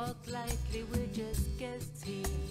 Walk lightly, we're just guests here.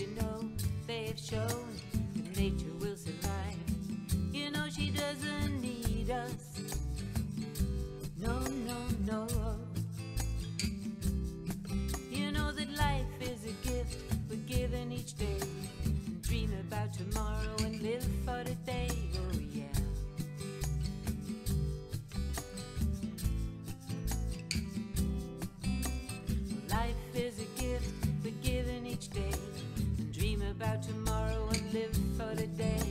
You know, they've shown that nature will survive. You know, she doesn't need us. No, no, no. You know that life is a gift we're given each day. Dream about tomorrow and live for today. Live for today.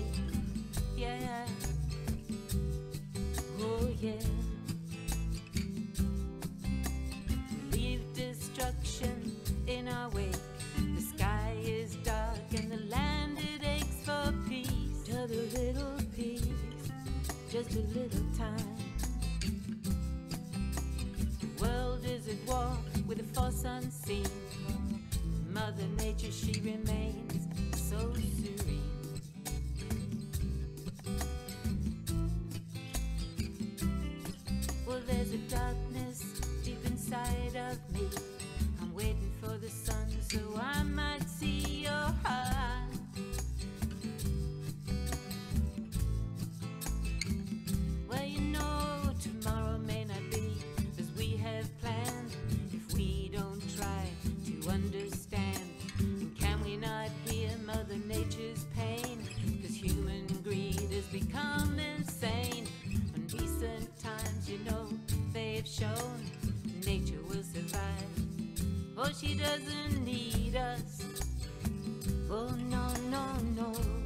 Yeah. Oh, yeah. leave destruction in our wake. The sky is dark and the land it aches for peace. Just a little peace, just a little time. The world is at war with a force unseen. Mother Nature, she remains so serene. Well, there's a darkness deep inside of me. I'm waiting for the sun so I might shown nature will survive. Oh, she doesn't need us. Oh, no, no, no.